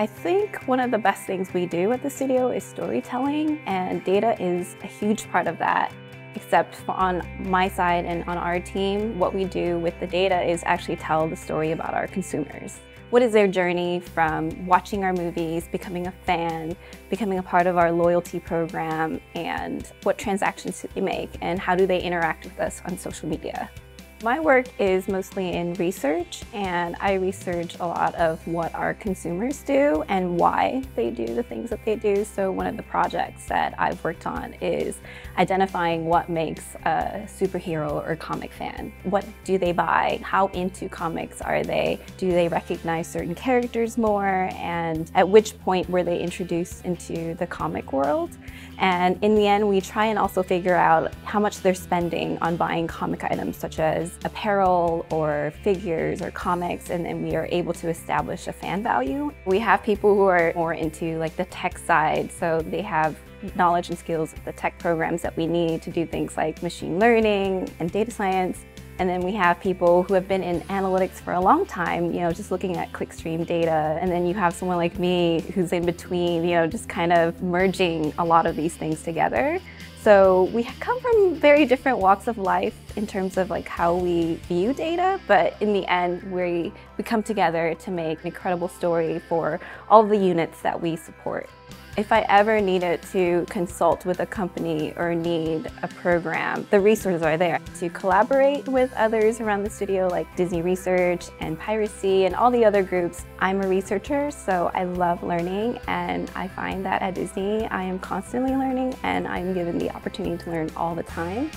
I think one of the best things we do at the studio is storytelling, and data is a huge part of that. Except on my side and on our team, what we do with the data is actually tell the story about our consumers. What is their journey from watching our movies, becoming a fan, becoming a part of our loyalty program, and what transactions do they make, and how do they interact with us on social media? My work is mostly in research and I research a lot of what our consumers do and why they do the things that they do. So one of the projects that I've worked on is identifying what makes a superhero or comic fan. What do they buy? How into comics are they? Do they recognize certain characters more? And at which point were they introduced into the comic world? And in the end, we try and also figure out how much they're spending on buying comic items such as apparel or figures or comics, and then we are able to establish a fan value. We have people who are more into like the tech side, so they have knowledge and skills of the tech programs that we need to do things like machine learning and data science. And then we have people who have been in analytics for a long time, you know, just looking at clickstream data. And then you have someone like me who's in between, you know, just kind of merging a lot of these things together. So we come from very different walks of life in terms of like how we view data, but in the end, we, we come together to make an incredible story for all the units that we support. If I ever needed to consult with a company or need a program, the resources are there. To collaborate with others around the studio like Disney Research and Piracy and all the other groups, I'm a researcher, so I love learning and I find that at Disney I am constantly learning and I'm given the opportunity to learn all the time.